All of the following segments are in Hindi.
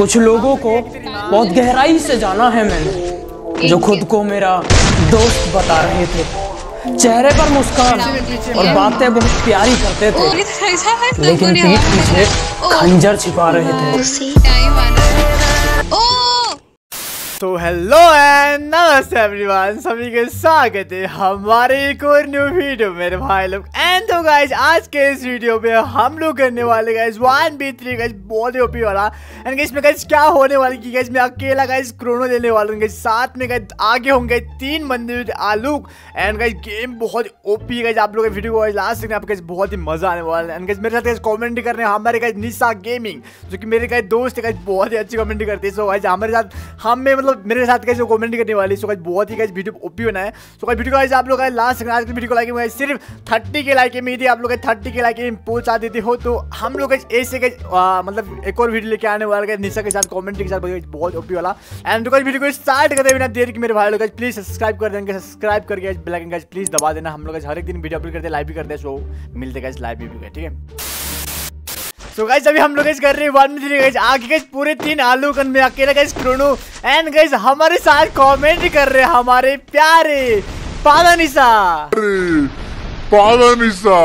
कुछ लोगों को बहुत गहराई से जाना है मैंने जो खुद को मेरा दोस्त बता रहे थे। चेहरे पर मुस्कान और बातें बहुत प्यारी करते थे। लेकिन पीठ पीछे खंजर छिपा रहे थे। तो हेलो एंड नमस्ते एवरीवन सभी के स्वागत है हमारे एक और न्यू वीडियो मेरे भाई लोग। एंड तो गाइज़ आज के इस वीडियो में हम लोग करने वाले guys one B three guys बहुत ही ओपी वाला। एंड गाइज़ में गाइज़ क्या होने वाली की गाइज़ मैं अकेला गाइज़ क्रोनो लेने वाला हूँ। साथ में गाइज़ आगे होंगे तीन बंदे आलूक एंड गाइज़ गेम बहुत ओपी गाइज़ आप लोग वीडियो को लास्ट देखने आपको बहुत ही मज़ा आने वाला है। एंड गाइज़ मेरे साथ गाइज़ कॉमेंट्री करने हमारे गाइज़ निशा गेमिंग जो कि मेरे गाइज़ दोस्त है गाइज़ बहुत ही अच्छी कॉमेंट्री करते हैं। सो गाइज़ हमारे साथ, हमें मतलब मतलब मेरे साथ कैसे कमेंट करने वाली सो गाइस बहुत ही गाइस वीडियो ओपी बना है। सो गाइस वीडियो गाइस आप लोग लास्ट आज की वीडियो को लाइक गाइस सिर्फ़ 30 के लाइक में यदि आप लोग 30 के लाइक में पहुँचा देते हो तो हम लोग ऐसे गाइस मतलब एक और वीडियो लेके आने वाले गाइस निशा के साथ कमेंट के साथ, बहुत ओपी वाला। एंड तो गाइस वीडियो को स्टार्ट करते बिना देर की मेरे भाई लोग प्लीज़ सब्सक्राइब कर देंगे सब्सक्राइब करके बेल आइकन गाइस प्लीज़ दबा देना। हम लोग हर एक दिन वीडियो अपलोड करते हैं लाइव भी करते हैं सो मिलते गाइस लाइव भी, ठीक है? सो गाइस अभी हम लोग कर रहे हैं वन थ्री गाइस आगे गाइस पूरे तीन आलू कन में अकेला गाइस क्रोनो। एंड गाइस हमारे साथ कमेंट कर रहे हैं हमारे प्यारे पादा निशा पादा निशा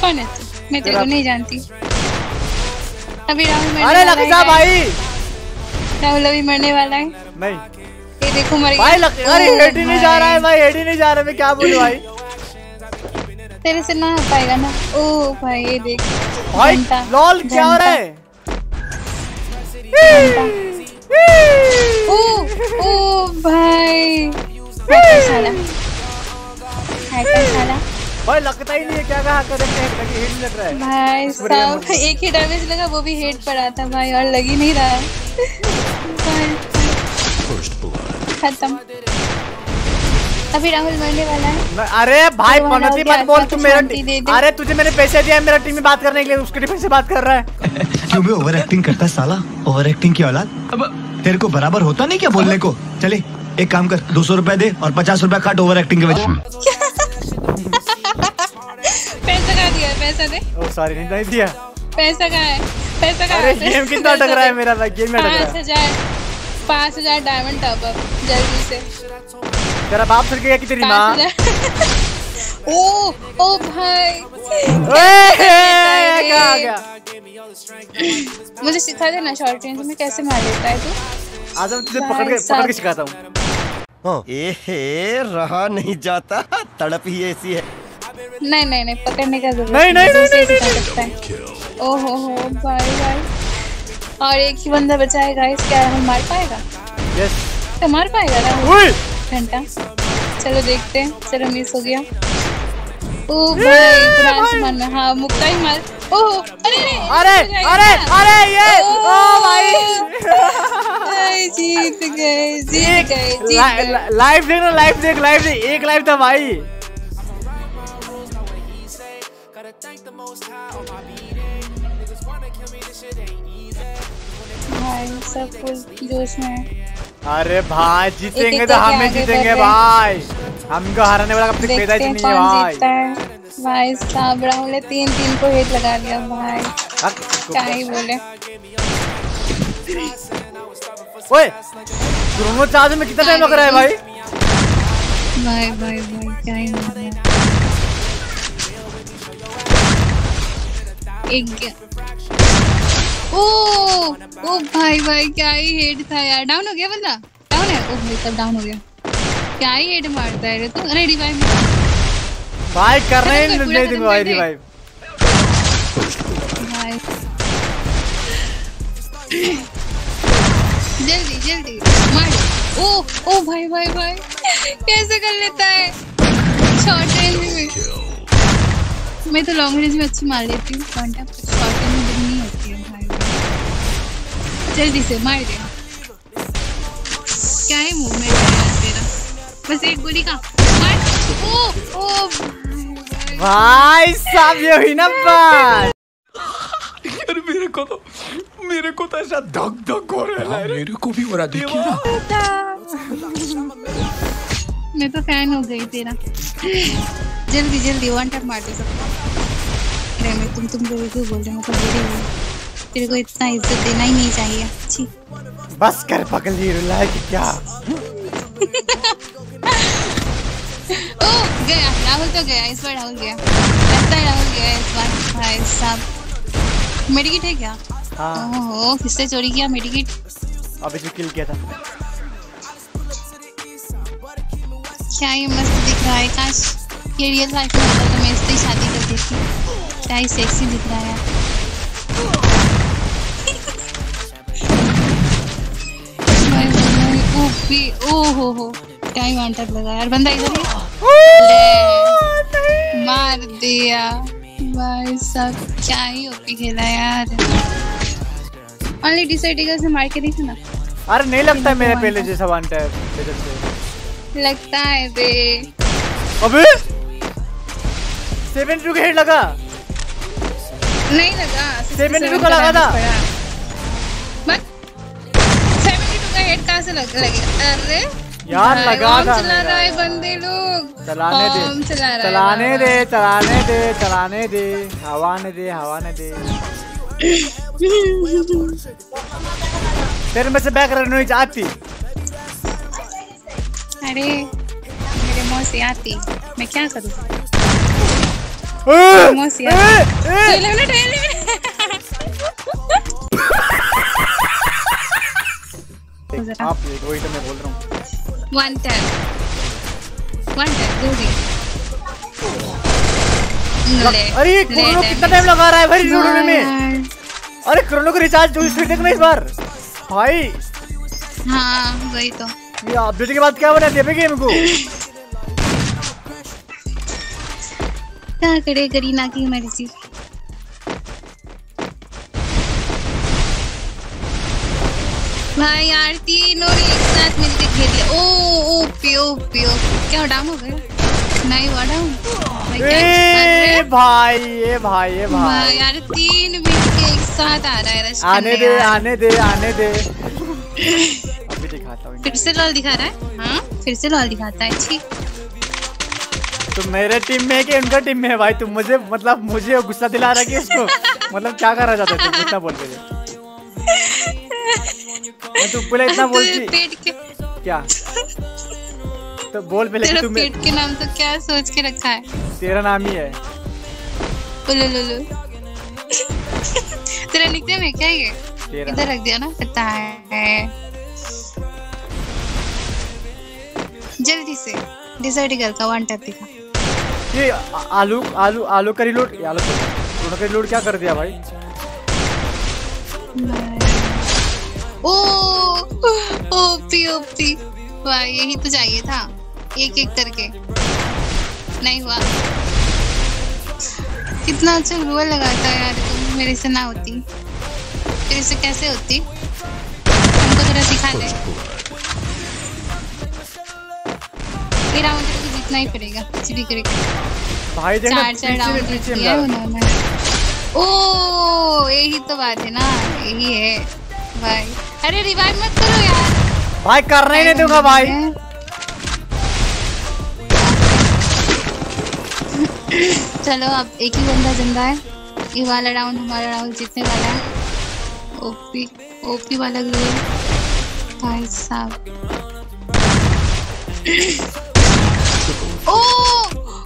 कौन है मैं तेरे को नहीं जानती। अभी राहुल अरे लखजा भाई। अभी मरने वाला है। नहीं। ये देखो मर भाई लग... अरे हेड ही नहीं जा रहा है भाई हेड ही नहीं जा रहा मैं क्या बोलूँ भाई? तेरे से ना हो पाएगा ना। ओ भाई ये देख। भाई लॉल क्या हो रहा है? ओ ओ भाई। भाई लगता ही नहीं है क्या कहा कर रहे हैं हेड लग रहा है। भाई साहब एक ही डैमेज लगा वो भी हेड पड़ा था भाई और लग ही नहीं रहा खत्म। अभी राहुल मरने वाला है। अरे भाई मनती मत बोल तू मेरा अरे तुझे मैंने पैसे दिया मेरा टीम में बात करने के लिए उसके डिफेंस से बात कर रहा है। क्यों भी ओवर एक्टिंग करता है साला? ओवर एक्टिंग की औलाद? अब तेरे को बराबर होता नहीं क्या बोलने को? चले एक काम कर दो सौ रूपए दे और पचास रूपए काट ओवर एक्टिंग के वजह पैसा कहाँ दिया? पैसा दे। ओ सॉरी नहीं दिया। पैसा कहाँ है? पैसा कहाँ अरे गेम कितना अटक रहा है मेरा भाई गेम में अटक रहा है। पाँच हज़ार पाँच हज़ार डायमंड टॉप अप जल्दी से। तेरा बाप सर गया कि तेरी माँ। ओ ओ भाई। आ गया? मुझे सिखा देना शॉर्ट रेंज में कैसे मार लेता है तू? आज मैं तुझे पकड़ के पकड़ के सिखाता हूँ। ए रहा नहीं जाता तड़प ही ऐसी है। नहीं नहीं नहीं पकड़ने का ज़रूरत नहीं नहीं नहीं नहीं नहीं ओहो हो भाई भाई और एक ही बंदा बचा है गाइस क्या हम मार पाएगा यस तो मार पाएगा ना घंटा चलो देखते हैं चलो मिस हो गया ओ भाई पुराने सामान में हाँ मुक्का ही मार ओह अरे अरे अरे अरे ये ओ भाई जीत गए जीत गए जीत लाइव देख ना लाइव देख लाइव देख एक लाइव था भाई भाई सब फुल जोश में अरे भाई जीतेंगे तो हम जीतेंगे भाई। हमको हराने वाला कब तक पैदा ही नहीं है भाई। भाई साहब राहुल ने तीन तीन को हेड लगा दिया भाई। क्या ही बोले। ओए दोनों चार्ज में कितना टाइम लग रहा है भाई? भाई भाई भाई क्या ही रहा एक ओ ओ भाई भाई क्या ही हेड था यार। डाउन हो गया बंदा? डाउन है? ओ भाई सब डाउन हो गया। क्या ही हेड मारता है रे तू? अरे रिवाइव भाई कर रहे हैं नहीं दूँगा भाई रिवाइव भाई जल्दी जल्दी। मार। ओ ओ भाई भाई भाई। कैसे कर लेता है? शॉर्ट रेंज में मैं तो लॉन्ग रेंज में अच्छी मार लेती हूँ। शॉर्ट जल्दी से मार दे क्या है मूवमेंट है तेरा बस एक गोली का मार ओ ओ भाई साहब ये हुई ना बात यार मेरे को तो मेरे को तो ऐसा धक धक हो रहा है मेरे को भी हो रहा देखिए ना मैं तो फ़ैन हो गई तेरा जल्दी जल्दी वन टैप मार दे सबको अरे मैं तुम तुम लोग क्यों बोल रहे हो मतलब बुरी हूँ तेरे को इतना इज़्ज़त देना ही नहीं चाहिए। छी। बस कर पगली रुला है कि क्या? ओ गया। राहुल तो गया इस बार राहुल गया। लगता है राहुल गया इस बार। भाई साहब। मेडिकेट है क्या? हाँ। ओहो किससे चोरी किया? मेडिकेट? अभी जो किल किया था। क्या ये मस्त दिख रहा है? काश ये रियल लाइफ में होता तो मैं इससे शादी कर देती। क्या ही सेक्सी दिख रहा है ओपी ओ हो हो क्या ही वन लगा यार। बंदा इधर ही। मार दिया। भाई सब क्या ही ओपी खेला यार। ओनली डिसाइडेगा से मार के देखो ना। अरे नहीं लगता है मेरे पहले जैसा से। लगता है बे। अबे! सेवन टू हेड लगा। नहीं लगा। 72 का लगा था। 72 का हेड कहाँ से लग लगे। अरे यार, लगा था। चला रहा है बंदे लोग। चलाने दे। चला रहा चलाने दे चलाने दे चलाने दे। हवा ने दे हवा ने दे। तेरे में से बैक रन हुई आती। अरे मेरे मुँह से आती। मैं क्या करूँ? मौसी ए, आती। ट्रेलर में ट्रेलर जरा। आप ये वही तो मैं बोल रहा हूँ। वन टैप वन टैप दो दी। अरे क्रोनो कितना टाइम लगा रहा है भाई रिलोड होने में अरे क्रोनो को रिचार्ज जो स्पीड देखना इस बार। भाई। हाँ वही तो। ये अपडेट के बाद क्या बना देवे गेम को? क्या करे करीना की मर्ज़ी। भाई यार तीनों ने एक साथ मिलके खेल लिया ओ ओ पियो पियो। क्या डाउन हो गए नहीं हुआ डाउन ए भाई ये भाई ये भाई। यार तीन मिलके एक साथ आ रहा है रश आने दे आने दे आने दे। अभी दिखाता हूँ फिर से लॉल दिखा रहा है? हाँ फिर से लॉल दिखाता है छी। तुम मेरे टीम में है कि उनका टीम में है भाई। तुम मुझे मतलब मुझे गुस्सा दिला रहा है कि उसको मतलब क्या करना चाहते तुम इतना बोल के मैं तू पहले इतना बोल पेट के क्या? तो बोल पहले तेरा तू पेट के नाम तो क्या सोच के रखा है? तेरा नाम ही है। उलुलुलु तेरा निकनेम है क्या ये? इधर रख दिया ना पता है। जल्दी से डिसाइड कर का वन टैप दिखा। ये आलू आलू आलू का रिलोड आलू का रिलोड क्या कर दिया भाई? Oh OP OP. वाह यही तो चाहिए था। एक एक करके। नहीं हुआ। कितना अच्छा ग्लोअर लगाता है यार तुम मेरे से ना होती। तेरे से कैसे होती? हमको जरा सिखा दे। ये राउंड तेरे को जीतना ही पड़ेगा कुछ भी करके भाई देखना चार चार राउंड किया उन्होंने। ओ यही तो बात है ना यही है। भाई अरे रिवाइव मत करो यार। भाई करना ही नहीं दूँगा भाई। चलो अब एक ही बंदा ज़िंदा है। ये वाला राउंड हमारा राउंड जीतने वाला है। ओपी ओपी वाला ग्लोअर भाई साहब। ओ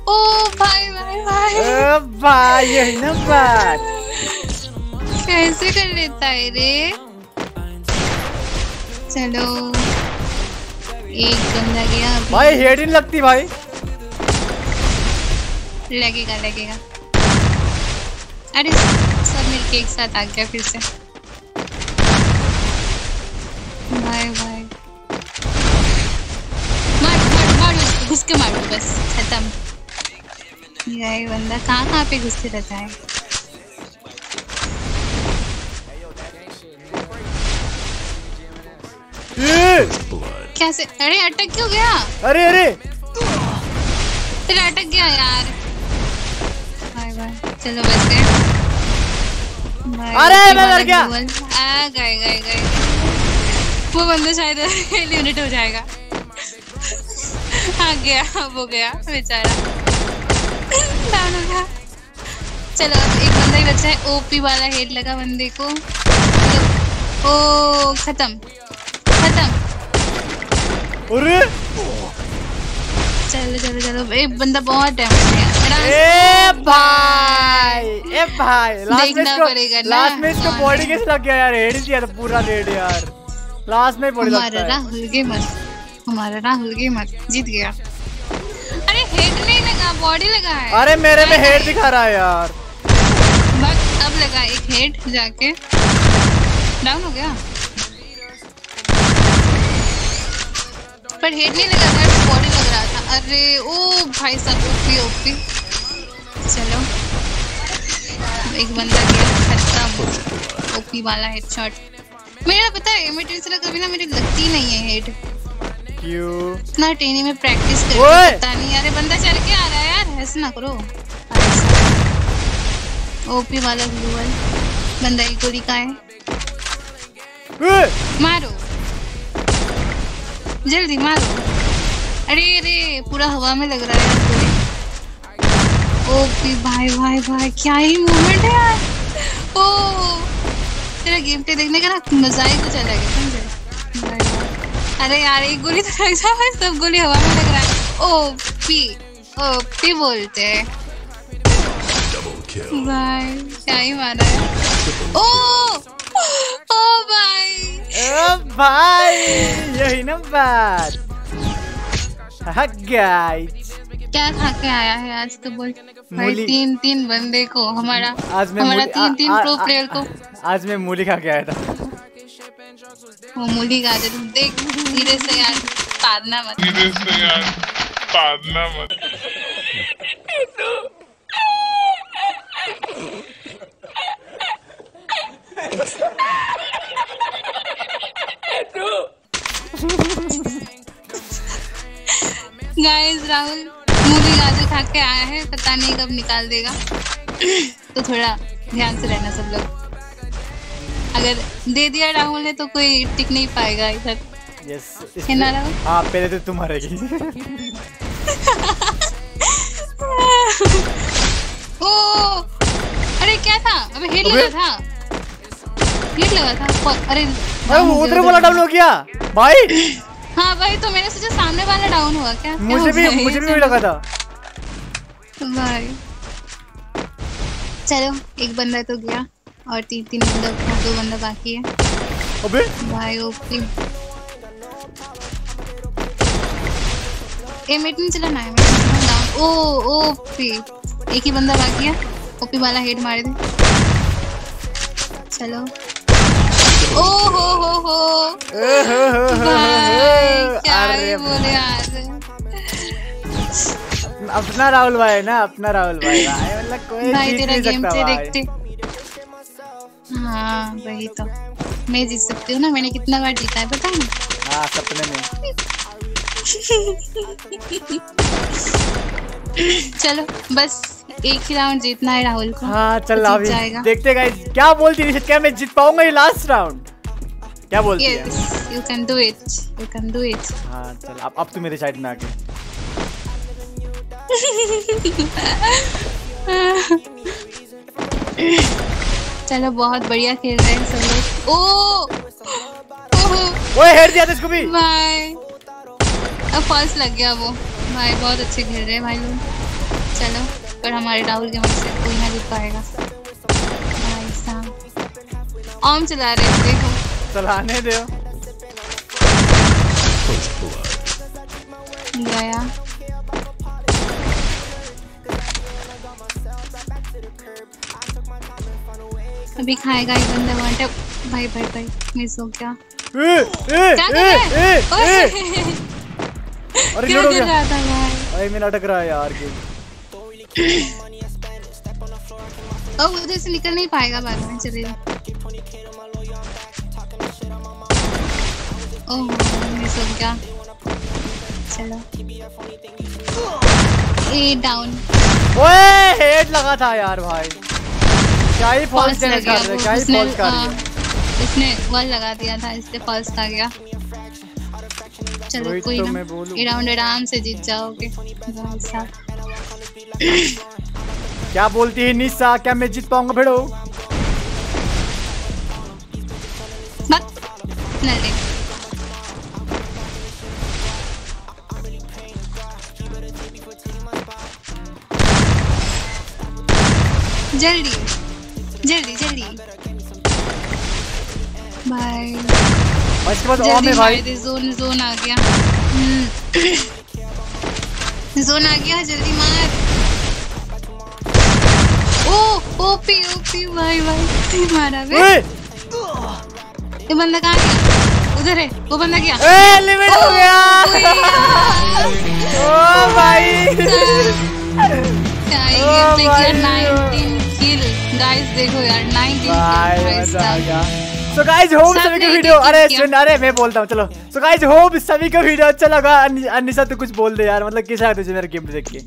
ओ भाई भाई भाई। ए, भाई यही ना बात। कैसे कर लेता है रे? चलो। एक बंदा गया अभी। भाई हेड नहीं लगती भाई। लगेगा लगेगा। अरे सब मिलके एक साथ आ गया फिर से। भाई भाई। मार मार मार उसको घुस के मारो बस खत्म। ये बंदा। कहाँ कहाँ पे घुसते रहता है? कैसे? अरे अटक क्यों गया? अरे अरे! तेरा अटक गया यार। Bye bye. चलो बस गए। अरे, मैं मर गया। आ गए गए गए। वो बंदा शायद एलिमिनेट हो जाएगा। आ गया वो गया बेचारा। डाउन हो गया चलो एक बंदा ही बचा है। ओपी वाला हेड लगा बंदे को। ओ खत्म। अरे! चलो चलो चलो एक बंदा बहुत डैमेज है मेरा ए भाई ए भाई लास्ट में इसको लास्ट में इसको बॉडी कैसे लग गया यार? हेड दिया था पूरा रेड यार। लास्ट में बॉडी हमारा लगता है राहुल गेमर हमारा राहुल गेमर जीत गया। अरे हेड नहीं लगा बॉडी लगा है। अरे मेरे में हेड दिखा रहा है यार। बस अब लगा एक हेड जाके। डाउन हो गया? पर हेड नहीं लगा था बॉडी लग रहा था। अरे ओ भाई साहब ओपी ओपी। चलो। एक बंदा गया खत्म। ओपी वाला हेडशॉट मेरा पता है एमिटेंस कभी ना मेरी लगती नहीं है हेड क्यों? इतना ट्रेनिंग में प्रैक्टिस कर पता नहीं अरे बंदा चढ़ के आ रहा है यार ऐसे ना करो। ओपी वाला ग्लूअल बंदा एक गोली का है मारो। जल्दी मारो। अरे अरे पूरा हवा में लग रहा है ओपी भाई भाई भाई क्या ही मूवमेंट है यार। ओ तेरा गेम प्ले देखने का ना मज़ा ही तो चला गया समझे। अरे यार एक गोली तो लग जा भाई सब गोली हवा में लग रहा है। ओपी ओपी बोलते हैं। भाई क्या ही मारा है। ओ ओ भाई ओ भाई यही ना बात हाँ गाइस क्या खा के आया है आज तो बोल। भाई मूली। तीन तीन बंदे को हमारा आज मैं हमारा मूली- तीन तीन प्रो प्लेयर को। आज मैं मूली खा के आया था। वो मूली गाजर देख धीरे से यार पादना मत। धीरे से यार पादना मत। के आया है पता नहीं कब निकाल देगा। तो थोड़ा ध्यान से रहना सब लोग। अगर दे दिया राहुल ने तो कोई टिक नहीं पाएगा इधर। यस है ना राहुल? हाँ पहले तो तुम हारेगी। ओ अरे क्या था? अबे हेड लगा था। हेड लगा था। अरे अरे वो उधर वाला डाउन हो गया। भाई! हाँ भाई तो मैंने सोचा सामने वाला डाउन हुआ। क्या क्या मुझे भी मुझे भी लगा था। भाई। चलो एक बंदा तो गया और तीन तीन बंदा दो बंदा बाकी है। अबे। भाई ओपी ए मिट नहीं चला ना है डाउन ओ ओपी एक ही बंदा बाकी है। ओपी वाला हेड मार दे चलो। ओ हो हो हो। हो, हो, हो, हो, भाई क्या ही बोले यार। अपना राहुल भाई है ना अपना राहुल भाई भाई मतलब कोई भाई तेरा गेम भाई। देखते। हाँ वही तो। मैं जीत सकती हूँ ना मैंने कितना बार जीता है पता है? हाँ सपने में। चलो बस एक ही राउंड जीतना है राहुल को। हाँ चल तो अभी जाएगा। देखते गाइस क्या बोलती है क्या मैं जीत पाऊँगा ये लास्ट राउंड क्या बोलती yes, है you can do it you can do it हाँ चल अब अब तू मेरे साइड में आके। चलो बहुत बढ़िया खेल रहे हैं सब लोग। ओ! ओए हेड दिया था इसको भी। भाई अब फ़र्स्ट लग गया वो। भाई बहुत अच्छे खेल रहे हैं भाई लोग। चलो पर हमारे राहुल के मन से कोई ना जीत पाएगा। भाई साहब आम चला रहे हैं देखो। चलाने दो। गया। अभी खाएगा एक बंदा वांटे भाई भाई भाई मिस हो गया. ए ए ए ए अरे क्या हो गया। था भाई? भाई मैं अटक रहा है यार गेम। ओ उधर से निकल नहीं पाएगा बाद में चलेगा ओह मिस हो गया। चलो। ए डाउन ओए हेड लगा था यार भाई। क्या ही फॉल्स डैमेज कर रहे क्या ही फॉल्स कर। रही हाँ, है उसने वॉल लगा दिया था इसलिए फॉल्स आ गया। चलो कोई तो ना मैं बोलूँ। ये राउंड आराम से जीत जाओगे। क्या बोलती है निशा? क्या मैं जीत पाऊँगा भिड़ो? मत नहीं जल्दी। जल्दी जल्दी। भाई और इसके बाद और में भाई। जोन जोन आ गया। हम्म। जोन आ गया जल्दी मार। ओ ओपी ओपी भाई भाई मारा बे ये बंदा कहाँ गया? उधर है वो बंदा गया। ए लिमिट हो गया। ओ भाई। Oh यार my 19 किल गाइस देखो यार 19 भाई मज़ा आ गया। सो गाइस होप सभी का वीडियो अरे सुन अरे मैं बोलता हूँ चलो। सो गाइस होप सभी का वीडियो अच्छा लगा। अनिशा तू कुछ बोल दे यार मतलब कैसा है तुझे मेरा गेम देख के?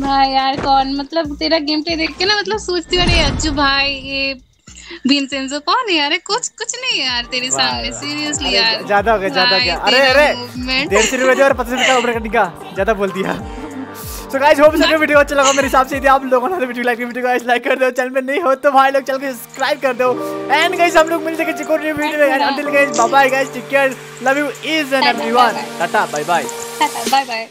भाई यार कौन? मतलब तेरा गेम प्ले देख के ना मतलब सोचती हूँ अरे अज्जू भाई ये विंसेंजो कौन है यार? कुछ कुछ नहीं यार तेरे सामने सीरियसली यार। ज़्यादा हो गया ज़्यादा हो गया। अरे अरे। डेढ़ सौ रुपए और पचास रुपए का ऊपर करने का ज़्यादा बोल दिया। सो गाइस होप सभी वीडियो अच्छा लगा। मेरे हिसाब से यदि आप लोगों ने video like video guys like कर दो। चैनल में नहीं हो तो भाई लोग चैनल को सब्सक्राइब कर दो। एंड गाइस हम लोग मिलते हैं किसी और वीडियो में। And until guys bye bye guys take care love you is and everyone tata bye bye bye bye